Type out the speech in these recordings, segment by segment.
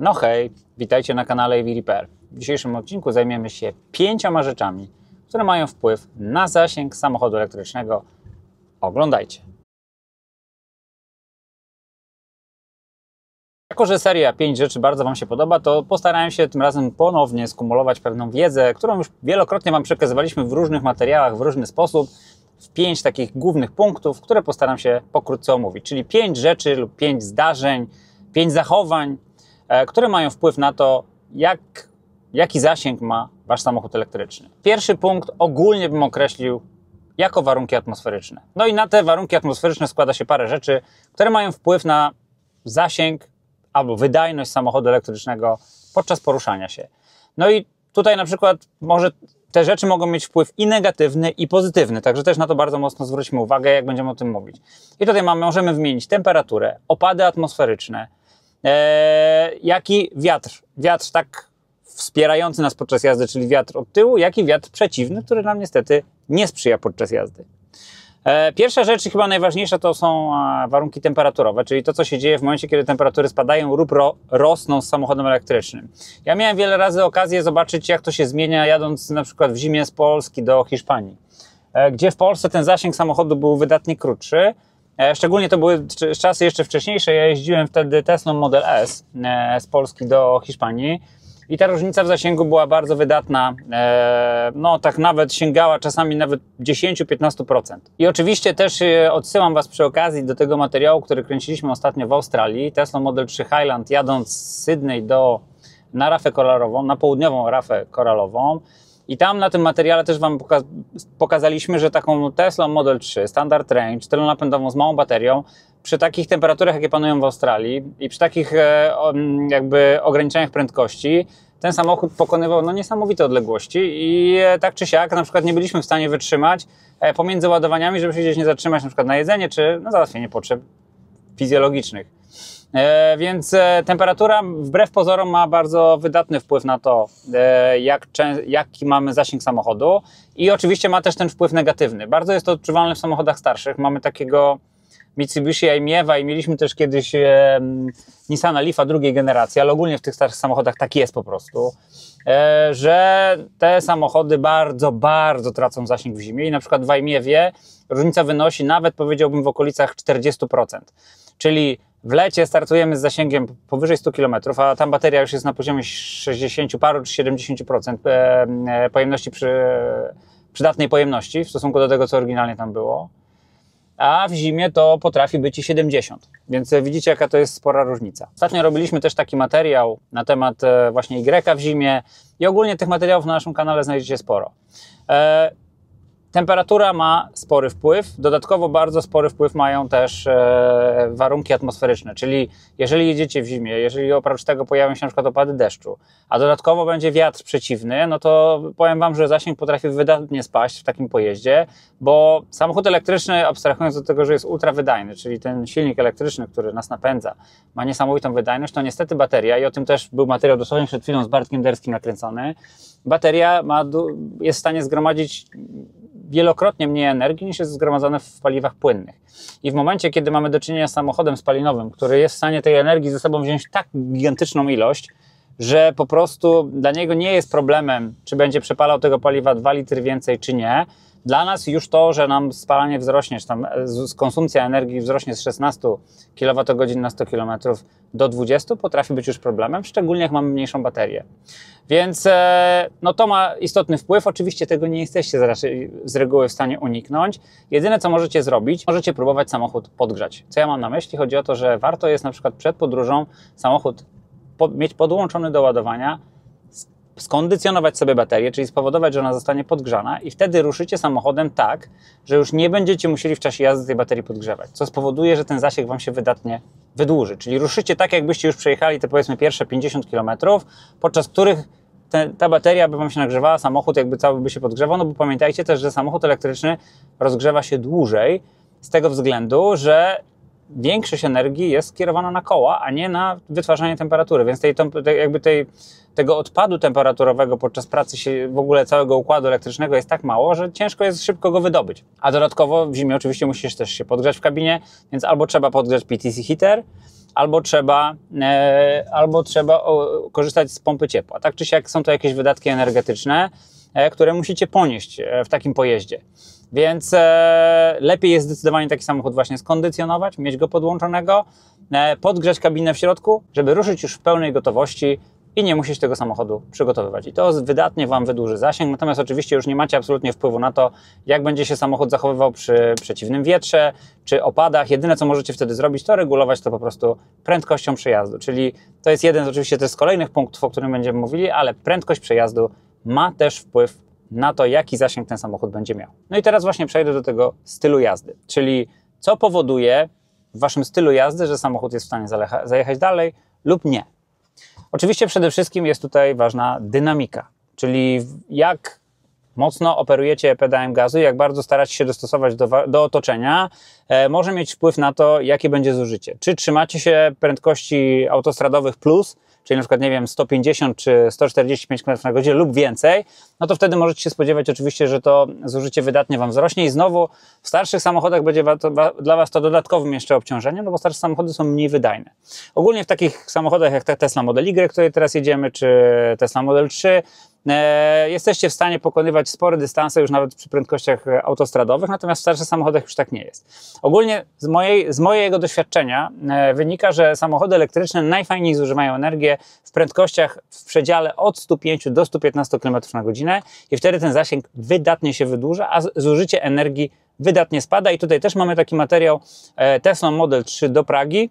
No hej, witajcie na kanale Repair. W dzisiejszym odcinku zajmiemy się pięcioma rzeczami, które mają wpływ na zasięg samochodu elektrycznego. Oglądajcie. Jako, że seria 5 rzeczy bardzo Wam się podoba, to postarałem się tym razem ponownie skumulować pewną wiedzę, którą już wielokrotnie Wam przekazywaliśmy w różnych materiałach, w różny sposób, w pięć takich głównych punktów, które postaram się pokrótce omówić. Czyli pięć rzeczy lub pięć zdarzeń, pięć zachowań, które mają wpływ na to, jak, jaki zasięg ma Wasz samochód elektryczny. Pierwszy punkt ogólnie bym określił jako warunki atmosferyczne. No i na te warunki atmosferyczne składa się parę rzeczy, które mają wpływ na zasięg albo wydajność samochodu elektrycznego podczas poruszania się. No i tutaj na przykład może te rzeczy mogą mieć wpływ i negatywny, i pozytywny, także też na to bardzo mocno zwróćmy uwagę, jak będziemy o tym mówić. I tutaj mamy, możemy wymienić temperaturę, opady atmosferyczne, e, jak i wiatr. Wiatr tak wspierający nas podczas jazdy, czyli wiatr od tyłu, jak i wiatr przeciwny, który nam niestety nie sprzyja podczas jazdy. E, pierwsza rzecz, chyba najważniejsza, to są warunki temperaturowe, czyli to, co się dzieje w momencie, kiedy temperatury spadają lub ro, rosną z samochodem elektrycznym. Ja miałem wiele razy okazję zobaczyć, jak to się zmienia, jadąc na przykład w zimie z Polski do Hiszpanii, e, gdzie w Polsce ten zasięg samochodu był wydatnie krótszy. E, szczególnie to były czasy jeszcze wcześniejsze. Ja jeździłem wtedy Teslą Model S z Polski do Hiszpanii i ta różnica w zasięgu była bardzo wydatna, e, no tak nawet sięgała czasami nawet 10-15%. I oczywiście też e, odsyłam Was przy okazji do tego materiału, który kręciliśmy ostatnio w Australii, Tesla Model 3 Highland jadąc z Sydney do, na rafę koralową, na południową rafę koralową, i tam na tym materiale też Wam pokazaliśmy, że taką Tesla Model 3 Standard Range, tylonapędową z małą baterią, przy takich temperaturach, jakie panują w Australii i przy takich e, jakby ograniczeniach prędkości, ten samochód pokonywał no, niesamowite odległości i e, tak czy siak na przykład nie byliśmy w stanie wytrzymać e, pomiędzy ładowaniami, żeby się gdzieś nie zatrzymać na przykład na jedzenie czy na załatwienie potrzeb fizjologicznych. E, więc e, temperatura wbrew pozorom ma bardzo wydatny wpływ na to, e, jak, jaki mamy zasięg samochodu i oczywiście ma też ten wpływ negatywny. Bardzo jest to odczuwalne w samochodach starszych. Mamy takiego Mitsubishi Aimiewa i mieliśmy też kiedyś e, Nissana Leafa drugiej generacji, ale ogólnie w tych starszych samochodach tak jest po prostu, e, że te samochody bardzo, bardzo tracą zasięg w zimie i na przykład w Aimiewie różnica wynosi nawet powiedziałbym w okolicach 40%. Czyli w lecie startujemy z zasięgiem powyżej 100 km, a tam bateria już jest na poziomie 60 paru czy 70% e, e, pojemności przy, przydatnej pojemności w stosunku do tego, co oryginalnie tam było. A w zimie to potrafi być i 70. Więc widzicie, jaka to jest spora różnica. Ostatnio robiliśmy też taki materiał na temat e, właśnie Y w zimie i ogólnie tych materiałów na naszym kanale znajdziecie sporo. Temperatura ma spory wpływ, dodatkowo bardzo spory wpływ mają też e, warunki atmosferyczne, czyli jeżeli jedziecie w zimie, jeżeli oprócz tego pojawią się na przykład opady deszczu, a dodatkowo będzie wiatr przeciwny, no to powiem Wam, że zasięg potrafi wydatnie spaść w takim pojeździe, bo samochód elektryczny, abstrahując od tego, że jest ultrawydajny, czyli ten silnik elektryczny, który nas napędza, ma niesamowitą wydajność, to niestety bateria, i o tym też był materiał dosłownie przed chwilą z Bartkiem Derskim nakręcony, bateria ma, jest w stanie zgromadzić wielokrotnie mniej energii niż jest zgromadzone w paliwach płynnych. I w momencie, kiedy mamy do czynienia z samochodem spalinowym, który jest w stanie tej energii ze sobą wziąć tak gigantyczną ilość, że po prostu dla niego nie jest problemem, czy będzie przepalał tego paliwa 2 litry więcej, czy nie, dla nas już to, że nam spalanie wzrośnie, czy tam e, konsumpcja energii wzrośnie z 16 kWh na 100 km do 20 potrafi być już problemem, szczególnie jak mamy mniejszą baterię. Więc e, no to ma istotny wpływ. Oczywiście tego nie jesteście z, z reguły w stanie uniknąć. Jedyne co możecie zrobić, możecie próbować samochód podgrzać. Co ja mam na myśli? Chodzi o to, że warto jest na przykład przed podróżą samochód mieć podłączony do ładowania, skondycjonować sobie baterię, czyli spowodować, że ona zostanie podgrzana i wtedy ruszycie samochodem tak, że już nie będziecie musieli w czasie jazdy tej baterii podgrzewać, co spowoduje, że ten zasięg Wam się wydatnie wydłuży. Czyli ruszycie tak, jakbyście już przejechali te powiedzmy pierwsze 50 km, podczas których te, ta bateria by Wam się nagrzewała, samochód jakby cały by się podgrzewał, no bo pamiętajcie też, że samochód elektryczny rozgrzewa się dłużej z tego względu, że większość energii jest skierowana na koła, a nie na wytwarzanie temperatury, więc tej, jakby tej, tego odpadu temperaturowego podczas pracy się w ogóle całego układu elektrycznego jest tak mało, że ciężko jest szybko go wydobyć. A dodatkowo w zimie oczywiście musisz też się podgrzać w kabinie, więc albo trzeba podgrzać PTC heater, albo trzeba, e, albo trzeba o, korzystać z pompy ciepła. Tak czy siak są to jakieś wydatki energetyczne, e, które musicie ponieść e, w takim pojeździe. Więc e, lepiej jest zdecydowanie taki samochód właśnie skondycjonować, mieć go podłączonego, e, podgrzać kabinę w środku, żeby ruszyć już w pełnej gotowości i nie musieć tego samochodu przygotowywać. I to wydatnie Wam wydłuży zasięg, natomiast oczywiście już nie macie absolutnie wpływu na to, jak będzie się samochód zachowywał przy przeciwnym wietrze czy opadach. Jedyne, co możecie wtedy zrobić, to regulować to po prostu prędkością przejazdu. Czyli to jest jeden oczywiście to z kolejnych punktów, o którym będziemy mówili, ale prędkość przejazdu ma też wpływ na to, jaki zasięg ten samochód będzie miał. No i teraz właśnie przejdę do tego stylu jazdy, czyli co powoduje w Waszym stylu jazdy, że samochód jest w stanie zajechać dalej lub nie. Oczywiście przede wszystkim jest tutaj ważna dynamika, czyli jak mocno operujecie pedałem gazu, jak bardzo staracie się dostosować do, do otoczenia, e, może mieć wpływ na to, jakie będzie zużycie. Czy trzymacie się prędkości autostradowych plus, czyli na przykład, nie wiem, 150 czy 145 km na godzinę lub więcej, no to wtedy możecie się spodziewać oczywiście, że to zużycie wydatnie Wam wzrośnie i znowu w starszych samochodach będzie dla Was to dodatkowym jeszcze obciążeniem, no bo starsze samochody są mniej wydajne. Ogólnie w takich samochodach jak Tesla Model Y, której teraz jedziemy, czy Tesla Model 3, E, jesteście w stanie pokonywać spore dystanse już nawet przy prędkościach autostradowych, natomiast w starszych samochodach już tak nie jest. Ogólnie z, mojej, z mojego doświadczenia e, wynika, że samochody elektryczne najfajniej zużywają energię w prędkościach w przedziale od 105 do 115 km na godzinę i wtedy ten zasięg wydatnie się wydłuża, a zużycie energii wydatnie spada i tutaj też mamy taki materiał e, Tesla Model 3 do Pragi,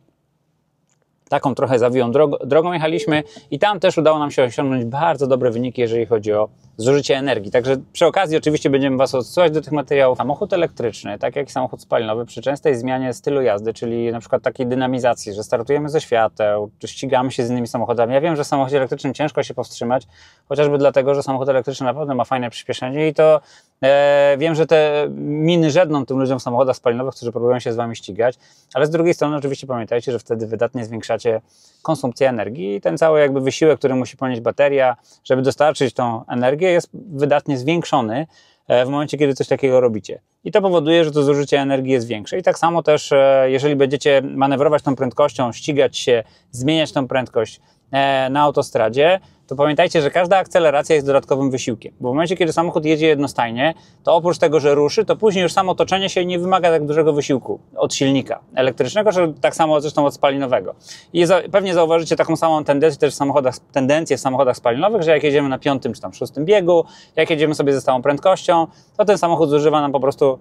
taką trochę zawiłą drogą jechaliśmy i tam też udało nam się osiągnąć bardzo dobre wyniki, jeżeli chodzi o zużycie energii. Także przy okazji oczywiście będziemy Was odsyłać do tych materiałów. Samochód elektryczny, tak jak samochód spalinowy, przy częstej zmianie stylu jazdy, czyli na przykład takiej dynamizacji, że startujemy ze świateł, czy ścigamy się z innymi samochodami. Ja wiem, że w samochodzie elektrycznym ciężko się powstrzymać, chociażby dlatego, że samochód elektryczny naprawdę ma fajne przyspieszenie i to e, wiem, że te miny żedną tym ludziom w samochodach spalinowych, którzy próbują się z Wami ścigać, ale z drugiej strony oczywiście pamiętajcie, że wtedy wydatnie zwiększacie konsumpcję energii i ten cały jakby wysiłek, który musi ponieść bateria, żeby dostarczyć tą energię, jest wydatnie zwiększony e, w momencie, kiedy coś takiego robicie. I to powoduje, że to zużycie energii jest większe. I tak samo też, e, jeżeli będziecie manewrować tą prędkością, ścigać się, zmieniać tą prędkość e, na autostradzie, to pamiętajcie, że każda akceleracja jest dodatkowym wysiłkiem. Bo w momencie, kiedy samochód jedzie jednostajnie, to oprócz tego, że ruszy, to później już samo otoczenie się nie wymaga tak dużego wysiłku od silnika elektrycznego, czy tak samo zresztą od spalinowego. I za, pewnie zauważycie taką samą tendencję też w samochodach, tendencję w samochodach spalinowych, że jak jedziemy na piątym czy tam szóstym biegu, jak jedziemy sobie ze stałą prędkością, to ten samochód zużywa nam po prostu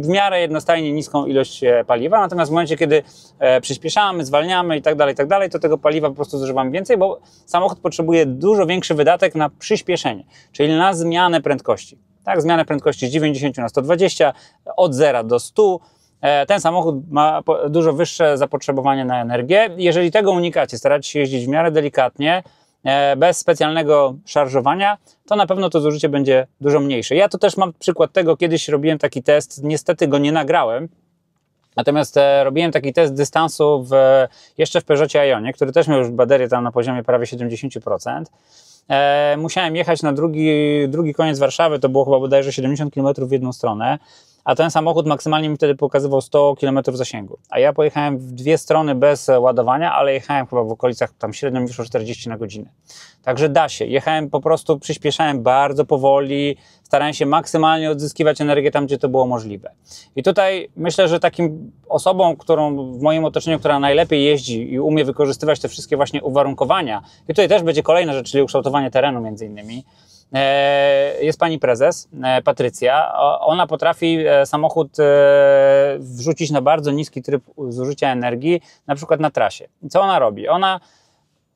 w miarę jednostajnie niską ilość e, paliwa, natomiast w momencie, kiedy e, przyspieszamy, zwalniamy i tak dalej, tak dalej, to tego paliwa po prostu zużywamy więcej, bo samochód potrzebuje dużo większy wydatek na przyspieszenie, czyli na zmianę prędkości. Tak, zmianę prędkości z 90 na 120, od 0 do 100. E, ten samochód ma dużo wyższe zapotrzebowanie na energię. Jeżeli tego unikacie, staracie się jeździć w miarę delikatnie, e, bez specjalnego szarżowania, to na pewno to zużycie będzie dużo mniejsze. Ja to też mam przykład tego, kiedyś robiłem taki test, niestety go nie nagrałem, Natomiast e, robiłem taki test dystansu w, jeszcze w Peugeotie Ionie, który też miał już baterię tam na poziomie prawie 70%. E, musiałem jechać na drugi, drugi koniec Warszawy, to było chyba bodajże 70 km w jedną stronę, a ten samochód maksymalnie mi wtedy pokazywał 100 km zasięgu. A ja pojechałem w dwie strony bez ładowania, ale jechałem chyba w okolicach tam średnio wyszło 40 na godzinę. Także da się. Jechałem po prostu, przyspieszałem bardzo powoli, starałem się maksymalnie odzyskiwać energię tam, gdzie to było możliwe. I tutaj myślę, że takim osobą, którą w moim otoczeniu, która najlepiej jeździ i umie wykorzystywać te wszystkie właśnie uwarunkowania, i tutaj też będzie kolejna rzecz, czyli ukształtowanie terenu między innymi, e, jest pani prezes, e, Patrycja. Ona potrafi e, samochód wrzucić na bardzo niski tryb zużycia energii, na przykład na trasie. Co ona robi? Ona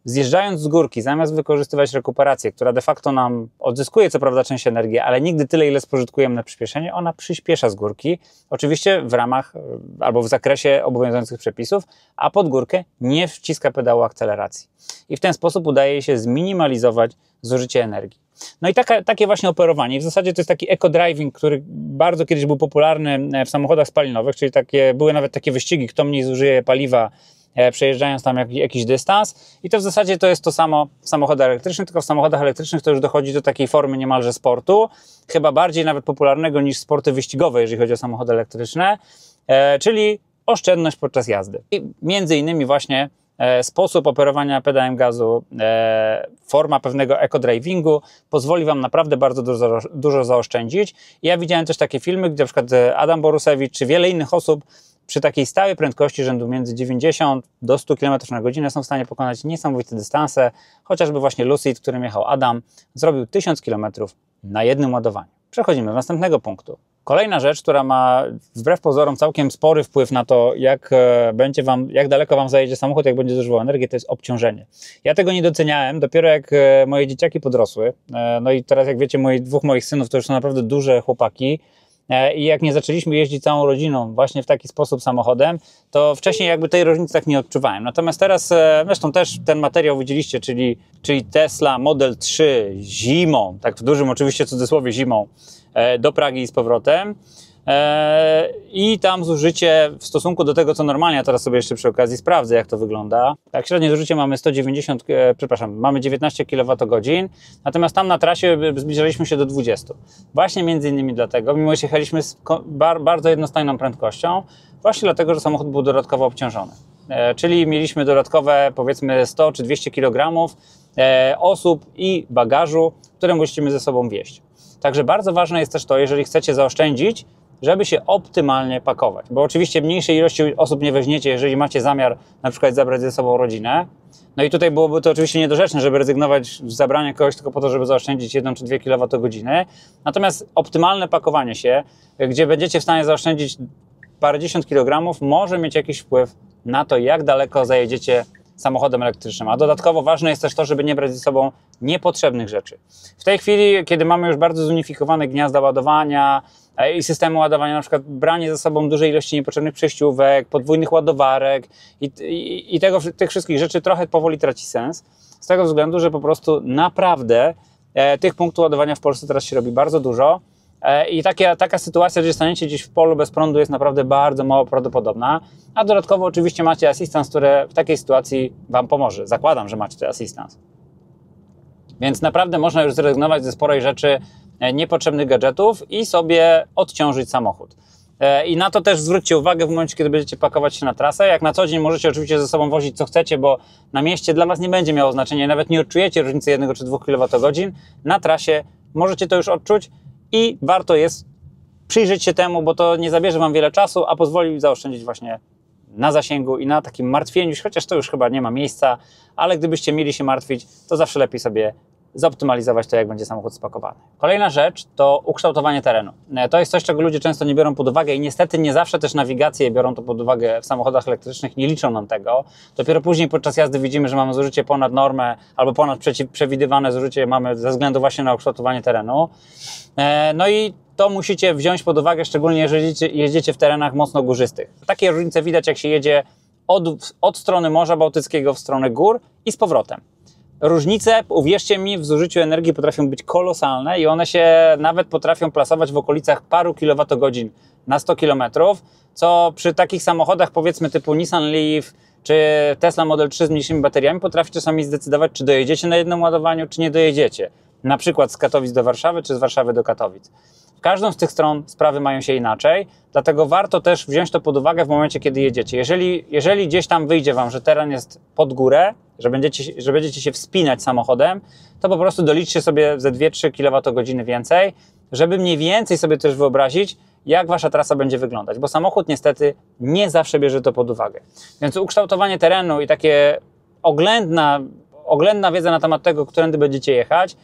zjeżdżając z górki, zamiast wykorzystywać rekuperację, która de facto nam odzyskuje co prawda część energii, ale nigdy tyle, ile spożytkujemy na przyspieszenie, ona przyspiesza z górki, oczywiście w ramach e, albo w zakresie obowiązujących przepisów, a pod górkę nie wciska pedału akceleracji. I w ten sposób udaje się zminimalizować zużycie energii. No i taka, takie właśnie operowanie. W zasadzie to jest taki eco-driving, który bardzo kiedyś był popularny e, w samochodach spalinowych, czyli takie, były nawet takie wyścigi, kto mniej zużyje paliwa przejeżdżając tam jak, jakiś dystans. I to w zasadzie to jest to samo w samochodach elektrycznych, tylko w samochodach elektrycznych to już dochodzi do takiej formy niemalże sportu, chyba bardziej nawet popularnego niż sporty wyścigowe, jeżeli chodzi o samochody elektryczne, e, czyli oszczędność podczas jazdy. I między innymi właśnie e, sposób operowania pedałem gazu, e, forma pewnego eco-drivingu pozwoli Wam naprawdę bardzo dużo, dużo zaoszczędzić. Ja widziałem też takie filmy, gdzie na przykład Adam Borusewicz czy wiele innych osób przy takiej stałej prędkości rzędu między 90 do 100 km na godzinę są w stanie pokonać niesamowite dystanse. Chociażby właśnie Lucid, którym jechał Adam, zrobił 1000 km na jednym ładowaniu. Przechodzimy do następnego punktu. Kolejna rzecz, która ma wbrew pozorom całkiem spory wpływ na to, jak e, będzie wam, jak daleko wam zajedzie samochód, jak będzie zużywał energię, to jest obciążenie. Ja tego nie doceniałem, dopiero jak e, moje dzieciaki podrosły. E, no i teraz, jak wiecie, moi, dwóch moich synów to już są naprawdę duże chłopaki. I jak nie zaczęliśmy jeździć całą rodziną właśnie w taki sposób samochodem, to wcześniej jakby tej różnicy tak nie odczuwałem. Natomiast teraz, zresztą też ten materiał widzieliście, czyli, czyli Tesla Model 3 zimą, tak w dużym oczywiście cudzysłowie zimą, E, do Pragi i z powrotem. E, I tam zużycie w stosunku do tego, co normalnie, ja teraz sobie jeszcze przy okazji sprawdzę, jak to wygląda. Tak, średnie zużycie mamy 190, e, przepraszam, mamy 19 kWh, natomiast tam na trasie zbliżaliśmy się do 20. Właśnie między innymi dlatego, mimo że jechaliśmy z bardzo jednostajną prędkością, właśnie dlatego, że samochód był dodatkowo obciążony. Czyli mieliśmy dodatkowe powiedzmy 100 czy 200 kg osób i bagażu, które musimy ze sobą wieść. Także bardzo ważne jest też to, jeżeli chcecie zaoszczędzić, żeby się optymalnie pakować. Bo oczywiście mniejszej ilości osób nie weźmiecie, jeżeli macie zamiar na przykład zabrać ze sobą rodzinę. No i tutaj byłoby to oczywiście niedorzeczne, żeby rezygnować z zabrania kogoś tylko po to, żeby zaoszczędzić 1 czy 2 kWh. Natomiast optymalne pakowanie się, gdzie będziecie w stanie zaoszczędzić parędziesiąt kilogramów, może mieć jakiś wpływ na to, jak daleko zajedziecie samochodem elektrycznym. A dodatkowo ważne jest też to, żeby nie brać ze sobą niepotrzebnych rzeczy. W tej chwili, kiedy mamy już bardzo zunifikowane gniazda ładowania e, i systemy ładowania, na przykład branie ze sobą dużej ilości niepotrzebnych przejściówek, podwójnych ładowarek i, i, i tego, tych wszystkich rzeczy trochę powoli traci sens. Z tego względu, że po prostu naprawdę e, tych punktów ładowania w Polsce teraz się robi bardzo dużo E, I takie, taka sytuacja, że staniecie gdzieś w polu bez prądu jest naprawdę bardzo mało prawdopodobna. A dodatkowo oczywiście macie asystans, który w takiej sytuacji Wam pomoże. Zakładam, że macie ten asystans. Więc naprawdę można już zrezygnować ze sporej rzeczy e, niepotrzebnych gadżetów i sobie odciążyć samochód. E, I na to też zwróćcie uwagę w momencie, kiedy będziecie pakować się na trasę. Jak na co dzień możecie oczywiście ze sobą wozić co chcecie, bo na mieście dla Was nie będzie miało znaczenia, nawet nie odczujecie różnicy 1 czy 2 kWh. Na trasie możecie to już odczuć i warto jest przyjrzeć się temu, bo to nie zabierze Wam wiele czasu, a pozwoli zaoszczędzić właśnie na zasięgu i na takim martwieniu, chociaż to już chyba nie ma miejsca, ale gdybyście mieli się martwić, to zawsze lepiej sobie zoptymalizować to, jak będzie samochód spakowany. Kolejna rzecz to ukształtowanie terenu. E, to jest coś, czego ludzie często nie biorą pod uwagę i niestety nie zawsze też nawigacje biorą to pod uwagę w samochodach elektrycznych, nie liczą nam tego. Dopiero później podczas jazdy widzimy, że mamy zużycie ponad normę albo ponad przewidywane zużycie mamy ze względu właśnie na ukształtowanie terenu. E, no i to musicie wziąć pod uwagę, szczególnie jeżeli jeździcie, w terenach mocno górzystych. Takie różnice widać, jak się jedzie od, od strony Morza Bałtyckiego w stronę gór i z powrotem. Różnice, uwierzcie mi, w zużyciu energii potrafią być kolosalne i one się nawet potrafią plasować w okolicach paru kilowatogodzin na 100 km, co przy takich samochodach powiedzmy typu Nissan Leaf czy Tesla Model 3 z mniejszymi bateriami potrafi czasami zdecydować, czy dojedziecie na jednym ładowaniu, czy nie dojedziecie. Na przykład z Katowic do Warszawy, czy z Warszawy do Katowic każdą z tych stron sprawy mają się inaczej, dlatego warto też wziąć to pod uwagę w momencie, kiedy jedziecie. Jeżeli, jeżeli gdzieś tam wyjdzie Wam, że teren jest pod górę, że będziecie, że będziecie się wspinać samochodem, to po prostu doliczcie sobie ze 2-3 kWh więcej, żeby mniej więcej sobie też wyobrazić, jak Wasza trasa będzie wyglądać, bo samochód niestety nie zawsze bierze to pod uwagę. Więc ukształtowanie terenu i takie oględna, oględna wiedza na temat tego, którędy będziecie jechać,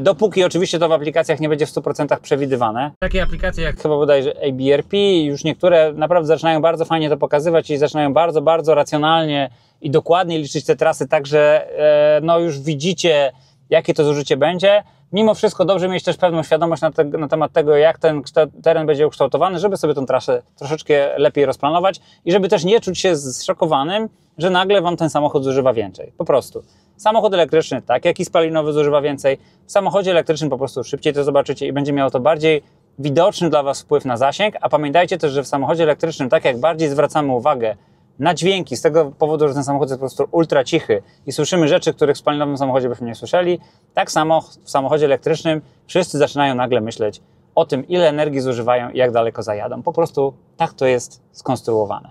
dopóki oczywiście to w aplikacjach nie będzie w 100% przewidywane. Takie aplikacje jak chyba bodajże ABRP, już niektóre naprawdę zaczynają bardzo fajnie to pokazywać i zaczynają bardzo, bardzo racjonalnie i dokładnie liczyć te trasy, także e, no już widzicie, jakie to zużycie będzie. Mimo wszystko dobrze mieć też pewną świadomość na, te, na temat tego, jak ten teren będzie ukształtowany, żeby sobie tą trasę troszeczkę lepiej rozplanować i żeby też nie czuć się zszokowanym, że nagle Wam ten samochód zużywa więcej. Po prostu. Samochód elektryczny, tak jak i spalinowy, zużywa więcej. W samochodzie elektrycznym po prostu szybciej to zobaczycie i będzie miało to bardziej widoczny dla Was wpływ na zasięg, a pamiętajcie też, że w samochodzie elektrycznym, tak jak bardziej zwracamy uwagę na dźwięki, z tego powodu, że ten samochód jest po prostu ultra cichy i słyszymy rzeczy, których w spalinowym samochodzie byśmy nie słyszeli, tak samo w samochodzie elektrycznym wszyscy zaczynają nagle myśleć o tym, ile energii zużywają i jak daleko zajadą. Po prostu tak to jest skonstruowane.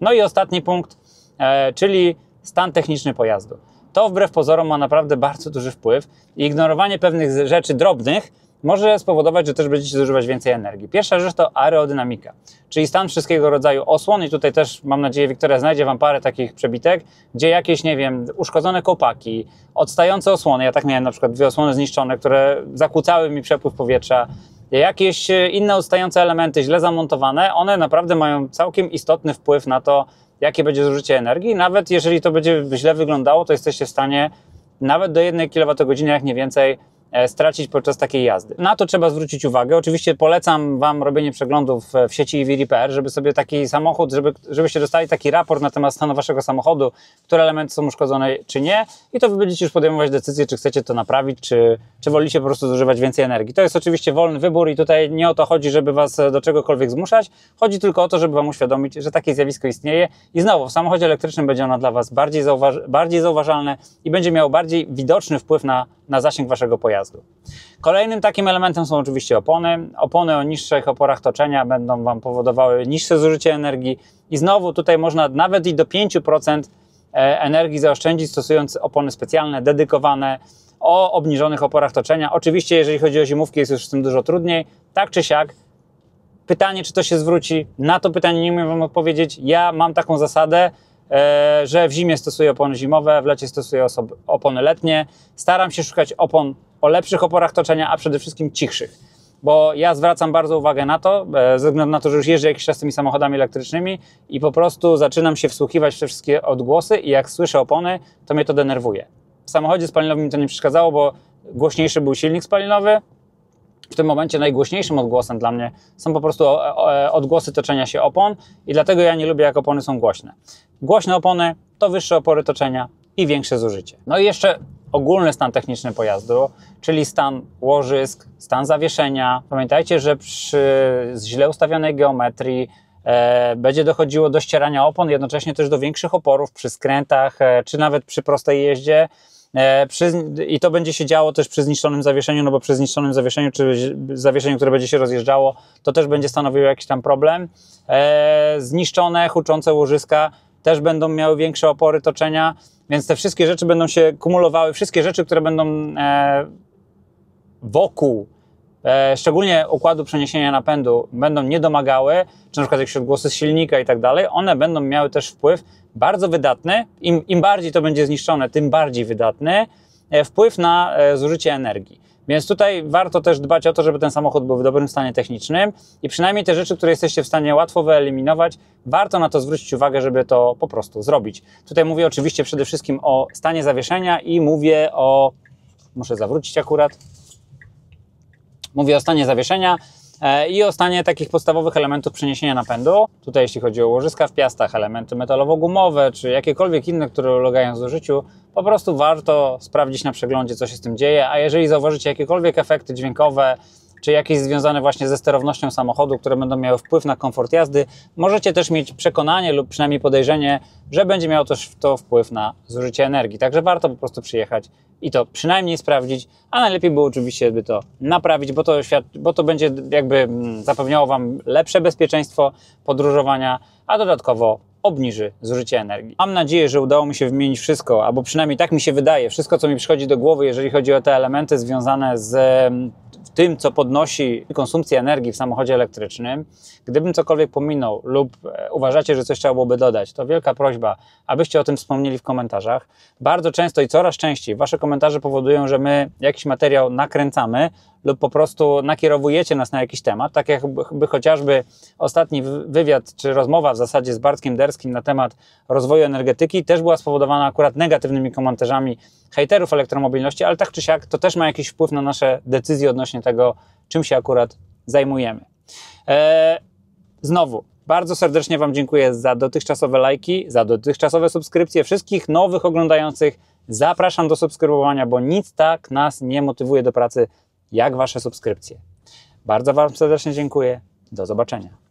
No i ostatni punkt, e, czyli stan techniczny pojazdu. To wbrew pozorom ma naprawdę bardzo duży wpływ i ignorowanie pewnych rzeczy drobnych może spowodować, że też będziecie zużywać więcej energii. Pierwsza rzecz to aerodynamika, czyli stan wszystkiego rodzaju osłon i tutaj też mam nadzieję Wiktoria znajdzie Wam parę takich przebitek, gdzie jakieś, nie wiem, uszkodzone kopaki, odstające osłony, ja tak miałem na przykład dwie osłony zniszczone, które zakłócały mi przepływ powietrza, jakieś inne odstające elementy źle zamontowane, one naprawdę mają całkiem istotny wpływ na to, jakie będzie zużycie energii. Nawet jeżeli to będzie źle wyglądało, to jesteście w stanie nawet do 1 kWh, jak nie więcej, E, stracić podczas takiej jazdy. Na to trzeba zwrócić uwagę. Oczywiście polecam Wam robienie przeglądów w sieci EV Repair, żeby sobie taki samochód, żeby, żebyście dostali taki raport na temat stanu Waszego samochodu, które elementy są uszkodzone czy nie i to Wy będziecie już podejmować decyzję, czy chcecie to naprawić, czy, czy wolicie po prostu zużywać więcej energii. To jest oczywiście wolny wybór i tutaj nie o to chodzi, żeby Was do czegokolwiek zmuszać, chodzi tylko o to, żeby Wam uświadomić, że takie zjawisko istnieje i znowu w samochodzie elektrycznym będzie ono dla Was bardziej, zauważ bardziej zauważalne i będzie miało bardziej widoczny wpływ na na zasięg waszego pojazdu. Kolejnym takim elementem są oczywiście opony. Opony o niższych oporach toczenia będą wam powodowały niższe zużycie energii i znowu tutaj można nawet i do 5% e, energii zaoszczędzić stosując opony specjalne, dedykowane o obniżonych oporach toczenia. Oczywiście jeżeli chodzi o zimówki jest już z tym dużo trudniej. Tak czy siak pytanie, czy to się zwróci, na to pytanie nie umiem Wam odpowiedzieć. Ja mam taką zasadę, że w zimie stosuję opony zimowe, w lecie stosuję opony letnie. Staram się szukać opon o lepszych oporach toczenia, a przede wszystkim cichszych. Bo ja zwracam bardzo uwagę na to, e, ze względu na to, że już jeżdżę jakiś czas tymi samochodami elektrycznymi i po prostu zaczynam się wsłuchiwać w te wszystkie odgłosy i jak słyszę opony, to mnie to denerwuje. W samochodzie spalinowym mi to nie przeszkadzało, bo głośniejszy był silnik spalinowy, w tym momencie najgłośniejszym odgłosem dla mnie są po prostu odgłosy toczenia się opon i dlatego ja nie lubię, jak opony są głośne. Głośne opony to wyższe opory toczenia i większe zużycie. No i jeszcze ogólny stan techniczny pojazdu, czyli stan łożysk, stan zawieszenia. Pamiętajcie, że przy źle ustawionej geometrii e, będzie dochodziło do ścierania opon, jednocześnie też do większych oporów przy skrętach, e, czy nawet przy prostej jeździe. E, przy, I to będzie się działo też przy zniszczonym zawieszeniu, no bo przy zniszczonym zawieszeniu, czy zawieszeniu, które będzie się rozjeżdżało, to też będzie stanowiło jakiś tam problem. E, zniszczone, huczące łożyska też będą miały większe opory toczenia, więc te wszystkie rzeczy będą się kumulowały, wszystkie rzeczy, które będą e, wokół e, szczególnie układu przeniesienia napędu, będą niedomagały, czy na przykład jakieś odgłosy z silnika i tak dalej, one będą miały też wpływ bardzo wydatny. Im, Im bardziej to będzie zniszczone, tym bardziej wydatny e, wpływ na e, zużycie energii. Więc tutaj warto też dbać o to, żeby ten samochód był w dobrym stanie technicznym i przynajmniej te rzeczy, które jesteście w stanie łatwo wyeliminować, warto na to zwrócić uwagę, żeby to po prostu zrobić. Tutaj mówię oczywiście przede wszystkim o stanie zawieszenia i mówię o. Muszę zawrócić akurat. Mówię o stanie zawieszenia e, i o stanie takich podstawowych elementów przeniesienia napędu. Tutaj jeśli chodzi o łożyska w piastach, elementy metalowo-gumowe, czy jakiekolwiek inne, które ulegają zużyciu, po prostu warto sprawdzić na przeglądzie, co się z tym dzieje, a jeżeli zauważycie jakiekolwiek efekty dźwiękowe, czy jakieś związane właśnie ze sterownością samochodu, które będą miały wpływ na komfort jazdy, możecie też mieć przekonanie lub przynajmniej podejrzenie, że będzie miało też to wpływ na zużycie energii. Także warto po prostu przyjechać i to przynajmniej sprawdzić, a najlepiej było oczywiście by to naprawić, bo to, świat, bo to będzie jakby mm, zapewniało Wam lepsze bezpieczeństwo podróżowania, a dodatkowo obniży zużycie energii. Mam nadzieję, że udało mi się wymienić wszystko, albo przynajmniej tak mi się wydaje, wszystko, co mi przychodzi do głowy, jeżeli chodzi o te elementy związane z tym, co podnosi konsumpcję energii w samochodzie elektrycznym. Gdybym cokolwiek pominął lub e, uważacie, że coś trzeba byłoby dodać, to wielka prośba, abyście o tym wspomnieli w komentarzach. Bardzo często i coraz częściej Wasze komentarze powodują, że my jakiś materiał nakręcamy lub po prostu nakierowujecie nas na jakiś temat, tak jakby chociażby ostatni wywiad czy rozmowa w zasadzie z Bartkiem Derskim na temat rozwoju energetyki też była spowodowana akurat negatywnymi komentarzami hejterów elektromobilności, ale tak czy siak to też ma jakiś wpływ na nasze decyzje odnośnie tego, czym się akurat zajmujemy. Eee, znowu, bardzo serdecznie Wam dziękuję za dotychczasowe lajki, za dotychczasowe subskrypcje. Wszystkich nowych oglądających zapraszam do subskrybowania, bo nic tak nas nie motywuje do pracy jak Wasze subskrypcje. Bardzo Wam serdecznie dziękuję. Do zobaczenia.